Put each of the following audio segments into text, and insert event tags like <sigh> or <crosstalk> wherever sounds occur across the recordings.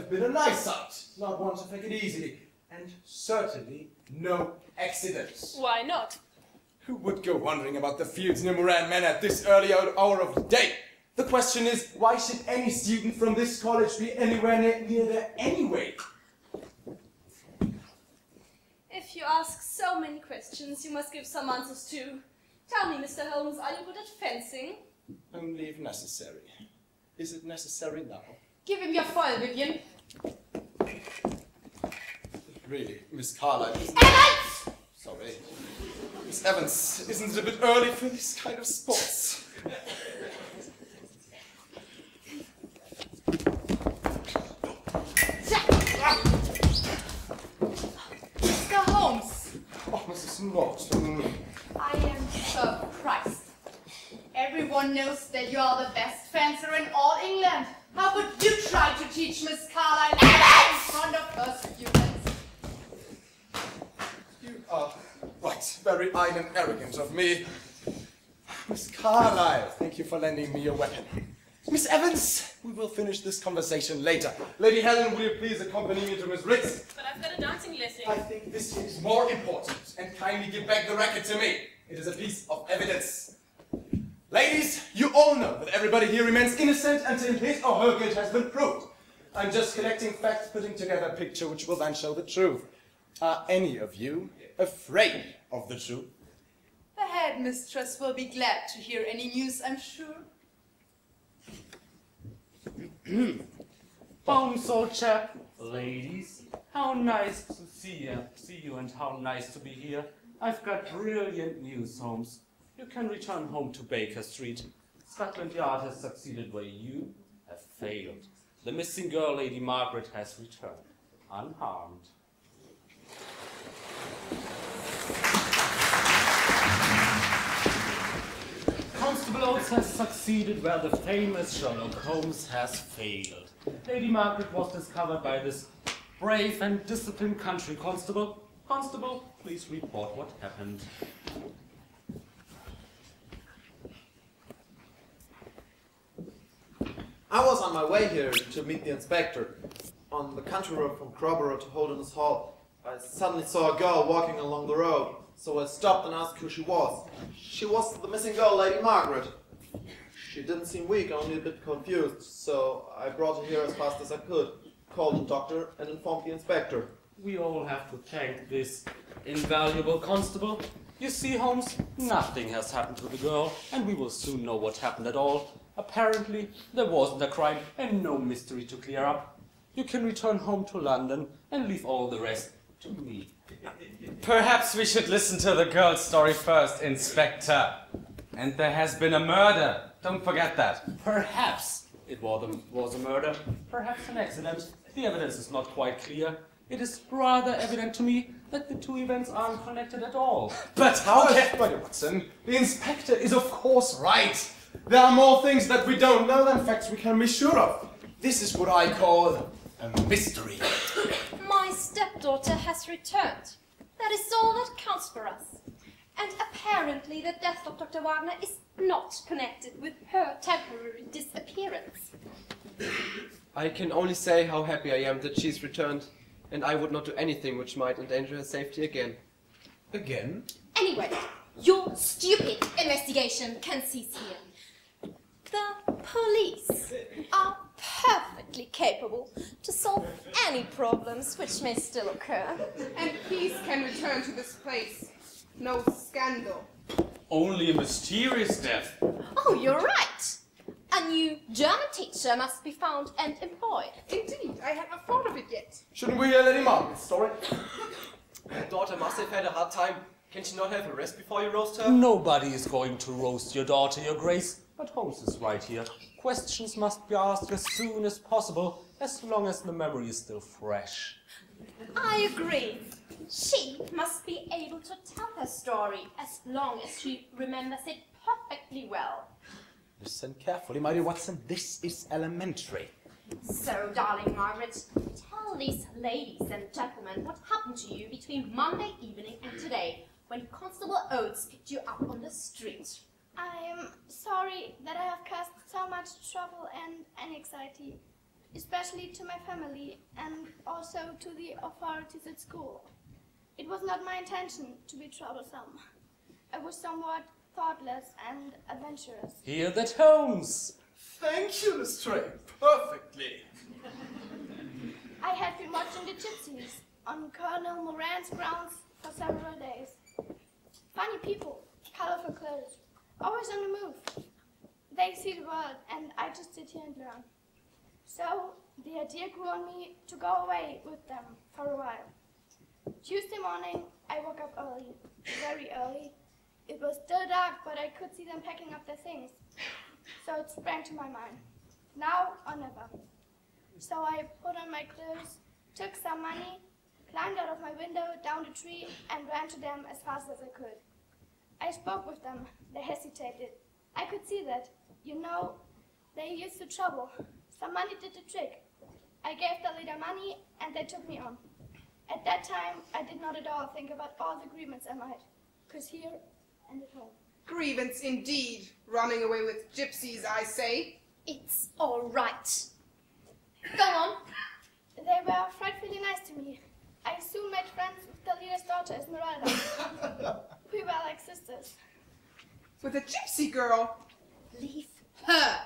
have been a nice sight, not one to take it easily, and certainly no accidents. Why not? Who would go wandering about the fields near Moran Manor at this early hour of the day? The question is, why should any student from this college be anywhere near, near there anyway? If you ask so many questions, you must give some answers too. Tell me, Mr. Holmes, are you good at fencing? Only if necessary. Is it necessary now? Give him your foil, Vivian. Really, Miss Carlisle. Evans! Sorry. Miss Evans, isn't it a bit early for this kind of sports? Mr. Holmes. Oh, Mrs. Norton. Um, I am surprised. Everyone knows that you are the best fencer in all England. How could you try to teach Miss Carlisle in front of her students? You are right, very fine and arrogant of me. Miss Carlisle, thank you for lending me your weapon. Miss Evans, we will finish this conversation later. Lady Helen, will you please accompany me to Miss Riggs? But I've got a dancing lesson. I think this is more important, and kindly give back the racket to me. It is a piece of evidence. Ladies, you all know that everybody here remains innocent until his or her guilt has been proved. I'm just collecting facts, putting together a picture which will then show the truth. Are any of you afraid of the truth? The headmistress will be glad to hear any news, I'm sure. Holmes, old chap. Ladies, how nice to see you, see you and how nice to be here. I've got brilliant news, Holmes. You can return home to Baker Street. Scotland Yard has succeeded where you have failed. The missing girl, Lady Margaret, has returned, unharmed. Constable Oats has succeeded where the famous Sherlock Holmes has failed. Lady Margaret was discovered by this brave and disciplined country constable. Constable, please report what happened. I was on my way here to meet the inspector. On the country road from Crowborough to Holdernesse Hall, I suddenly saw a girl walking along the road, so I stopped and asked who she was. She was the missing girl, Lady Margaret. She didn't seem weak, only a bit confused, so I brought her here as fast as I could, called the doctor, and informed the inspector. We all have to thank this invaluable constable. You see, Holmes, nothing has happened to the girl, and we will soon know what happened at all. Apparently, there wasn't a crime and no mystery to clear up. You can return home to London and leave all the rest to me. Perhaps we should listen to the girl's story first, Inspector. And there has been a murder. Don't forget that. Perhaps it was a, was a murder, perhaps an accident. The evidence is not quite clear. It is rather evident to me that the two events aren't connected at all. But how can... But Watson, the inspector is of course right. There are more things that we don't know than facts we can be sure of. This is what I call a mystery. My stepdaughter has returned. That is all that counts for us. And apparently the death of Dr. Wagner is not connected with her temporary disappearance. I can only say how happy I am that she's returned, and I would not do anything which might endanger her safety again. Again? Anyway, your stupid investigation can cease here. The police are perfectly capable to solve any problems which may still occur. And peace can return to this place. No scandal. Only a mysterious death. Oh, you're right. A new German teacher must be found and employed. Indeed, I had not thought of it yet. Shouldn't we hear Lady Margaret's Sorry. Her daughter must have had a hard time. Can she not have a rest before you roast her? Nobody is going to roast your daughter, your grace. But Holmes is right here. Questions must be asked as soon as possible, as long as the memory is still fresh. I agree. She must be able to tell her story as long as she remembers it perfectly well. Listen carefully, my dear Watson. This is elementary. So, darling Margaret, tell these ladies and gentlemen what happened to you between Monday evening and today, when Constable Oats picked you up on the street. I am sorry that I have caused so much trouble and anxiety. especially to my family and also to the authorities at school. It was not my intention to be troublesome. I was somewhat thoughtless and adventurous. Here that Holmes. Thank you, Lestrade. Perfectly. I had been watching the gypsies on Colonel Moran's grounds for several days. Funny people, colorful clothes, always on the move. They see the world, and I just sit here and learn. So the idea grew on me to go away with them for a while. Tuesday morning, I woke up early, very early. It was still dark, but I could see them packing up their things. So it sprang to my mind. Now or never. So I put on my clothes, took some money, climbed out of my window, down the tree, and ran to them as fast as I could. I spoke with them. They hesitated. I could see that. You know, they used to trouble. Some money did the trick. I gave the leader money, and they took me on. At that time, I did not at all think about all the agreements I might, cause here and at home. Grievance indeed. Running away with gypsies, I say. It's all right. Go on. They were frightfully nice to me. I soon made friends with the leader's daughter, Esmeralda. <laughs> we were like sisters. With a gypsy girl. Leave her.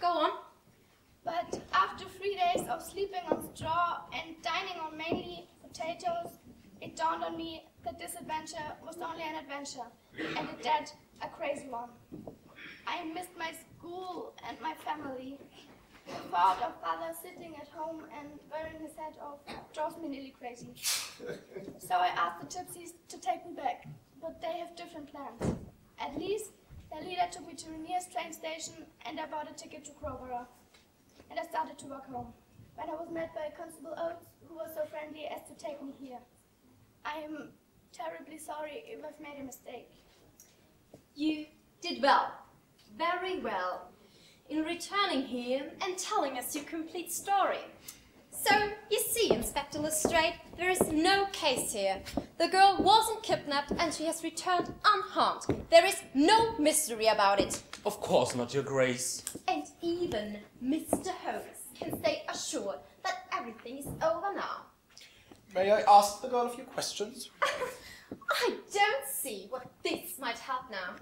Go on. But after three days of sleeping on straw and dining on mainly potatoes, it dawned on me that this adventure was only an adventure, and at that, a crazy one. I missed my school and my family. The thought of father sitting at home and wearing his hat off drives me nearly crazy. So I asked the gypsies to take me back, but they have different plans. At least, their leader took me to the nearest train station and I bought a ticket to Crowborough. And I started to walk home, when I was met by Constable Oats, who was so friendly as to take me here. I am terribly sorry if I've made a mistake. You did well. Very well. In returning here and telling us your complete story. So, you see, Inspector Lestrade, there is no case here. The girl wasn't kidnapped and she has returned unharmed. There is no mystery about it. Of course not, Your Grace. And even Mr. Holmes can stay assured that everything is over now. May I ask the girl a few questions? <laughs> I don't see what this might help now.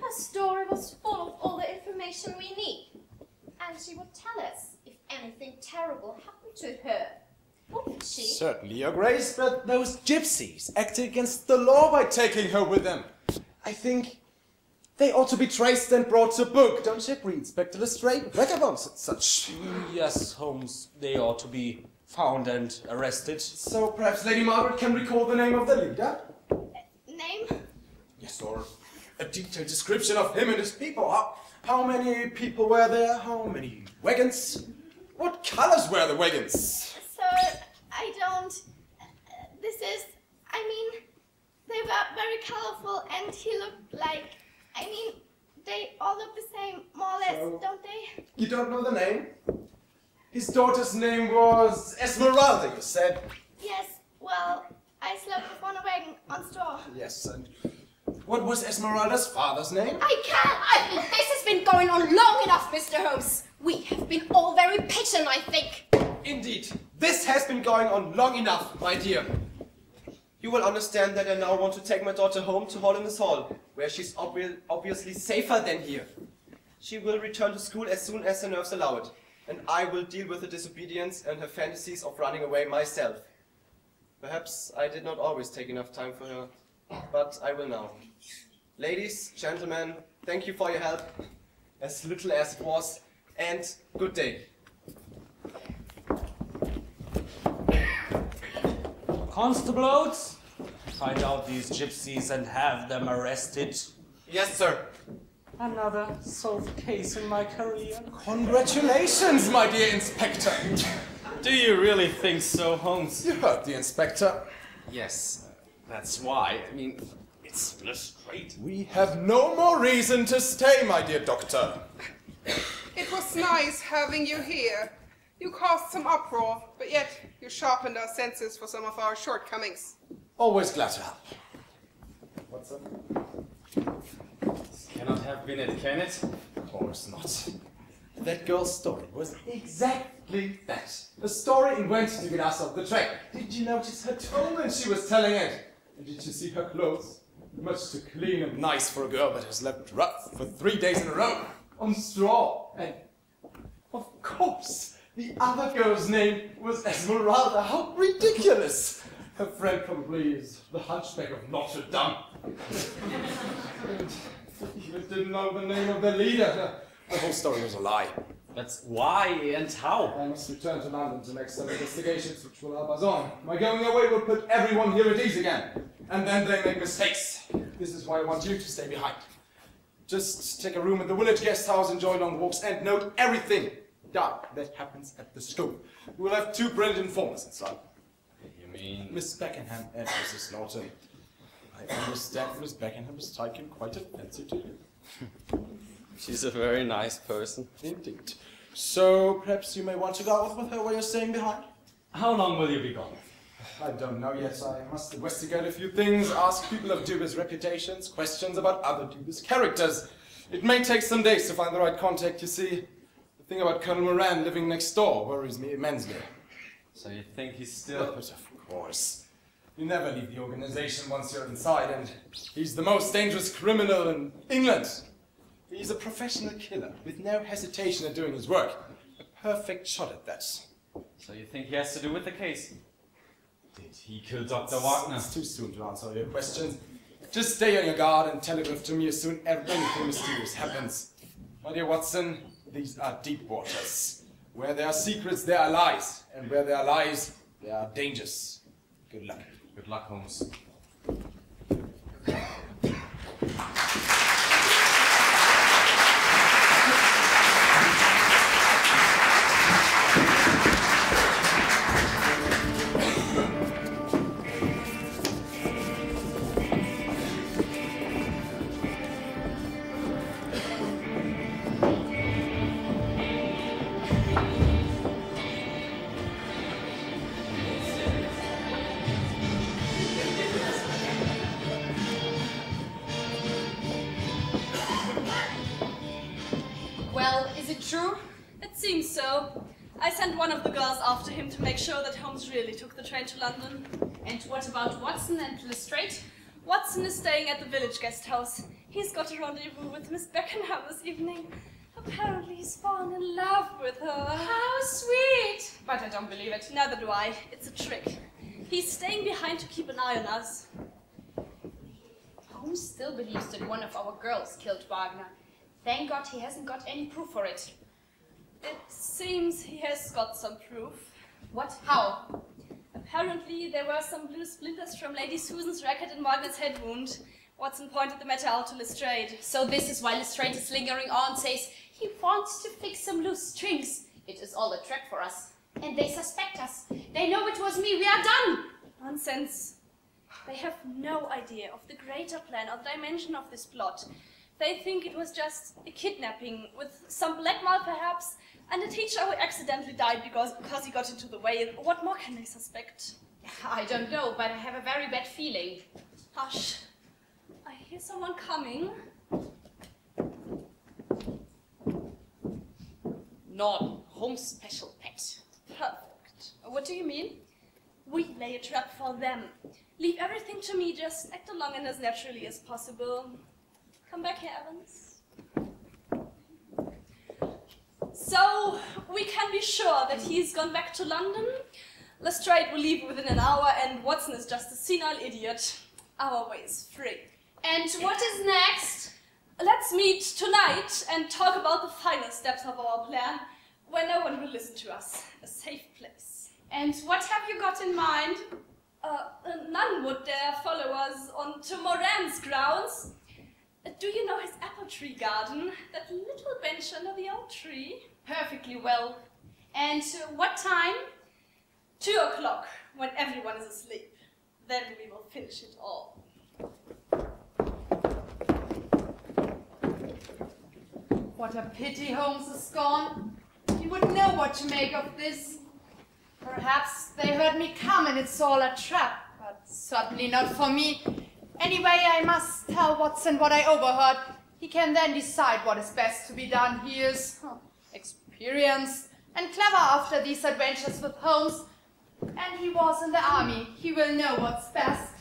Her story was full of all the information we need. And she would tell us if anything terrible happened to her. Wouldn't she? Certainly, Your Grace, but those gypsies acted against the law by taking her with them. I think they ought to be traced and brought to book. Don't you agree, Inspector Lestrade? Vagabonds and such. Yes, Holmes, they ought to be found and arrested. So perhaps Lady Margaret can recall the name of the leader? Uh, name? Yes, or a detailed description of him and his people. How, how many people were there? How many wagons? What colors were the wagons? Sir, I don't. uh, This is. I mean, they were very colorful and he looked like. I mean, they all look the same, more or less, So- don't they? You don't know the name? His daughter's name was Esmeralda, you said? Yes, well, I slept with one wagon on straw. Yes, and what was Esmeralda's father's name? I can't! I, this has been going on long enough, Mr. Holmes. We have been all very patient, I think. Indeed. This has been going on long enough, My dear, you will understand that I now want to take my daughter home to Holdernesse Hall, where she's obvi- obviously safer than here. She will return to school as soon as her nerves allow it, and I will deal with her disobedience and her fantasies of running away myself. Perhaps I did not always take enough time for her, but I will now. Ladies, gentlemen, thank you for your help, as little as it was, and good day. Constable Oats, find out these gypsies and have them arrested. Yes, sir. Another solved case in my career. Congratulations, my dear Inspector. Do you really think so, Holmes? You heard the Inspector. Yes, that's why. I mean, it's Lestrade. We have no more reason to stay, my dear Doctor. It was nice having you here. You caused some uproar, but yet you sharpened our senses for some of our shortcomings. Always glad to help. What's up? Cannot have been it, can it? Of course not. That girl's story was exactly that. A story invented to get us off the track. Did you notice her tone when she was telling it? And did you see her clothes? Much too clean and nice for a girl that has slept rough for three days in a row on straw. And of course, the other girl's name was Esmeralda. How ridiculous! Her friend probably is the hunchback of Notre Dame. <laughs> and even didn't know the name of the leader. The whole story was a lie. That's why and how. I must return to London to make some investigations which will help us on. My going away will put everyone here at ease again. And then they make mistakes. This is why I want you to stay behind. Just take a room at the village guest house, enjoy long walks, and note everything dark that happens at the school. We will have two brilliant informers inside. You mean Miss Beckenham and Mrs. Norton. I understand Miss Beckenham is taking quite a fancy to you. <laughs> she's a very nice person? Indeed. So perhaps you may want to go out with her while you're staying behind? How long will you be gone? I don't know yet. I must investigate a few things, ask people of dubious reputations, questions about other dubious characters. It may take some days to find the right contact, you see. The thing about Colonel Moran living next door worries me immensely. So you think he's still... But of course. You never leave the organization once you're inside, and he's the most dangerous criminal in England. He's a professional killer with no hesitation at doing his work. A perfect shot at that. So you think he has to do with the case? Did he kill Dr. Wagner? It's too soon to answer your questions. Just stay on your guard and telegraph to me as soon as anything mysterious happens. My dear Watson, these are deep waters. Where there are secrets, there are lies. And where there are lies, there are dangers. Good luck. Good luck, Holmes. True? It seems so. I sent one of the girls after him to make sure that Holmes really took the train to London. And what about Watson and Lestrade? Watson is staying at the village guest house. He's got a rendezvous with Miss Beckenham this evening. Apparently he's fallen in love with her. How sweet! But I don't believe it. Neither do I. It's a trick. He's staying behind to keep an eye on us. Holmes still believes that one of our girls killed Wagner. Thank God he hasn't got any proof for it. It seems he has got some proof. What? How? Apparently, there were some blue splinters from Lady Susan's racket in Margaret's head wound. Watson pointed the matter out to Lestrade. So this is why Lestrade is lingering on, says he wants to fix some loose strings. It is all a trap for us. And they suspect us. They know it was me. We are done. Nonsense. They have no idea of the greater plan or dimension of this plot. They think it was just a kidnapping, with some blackmail perhaps, and a teacher who accidentally died because, because he got into the way. What more can they suspect? I don't know, but I have a very bad feeling. Hush. I hear someone coming. Norton, Holmes' special pet. Perfect. What do you mean? We lay a trap for them. Leave everything to me, just act along and as naturally as possible. Come back here, Evans. So, we can be sure that he's gone back to London. Lestrade will leave within an hour, and Watson is just a senile idiot. Our way is free. And what is next? Let's meet tonight and talk about the final steps of our plan, where no one will listen to us. A safe place. And what have you got in mind? Uh, none would dare follow us onto Moran's grounds. Do you know his apple tree garden? That little bench under the old tree? Perfectly well. And what time? Two o'clock, when everyone is asleep. Then we will finish it all. What a pity Holmes is gone. He would know what to make of this. Perhaps they heard me come and it's all a trap, but certainly not for me. Anyway, I must tell Watson what I overheard. He can then decide what is best to be done. He is experienced and clever after these adventures with Holmes, and he was in the army. He will know what's best.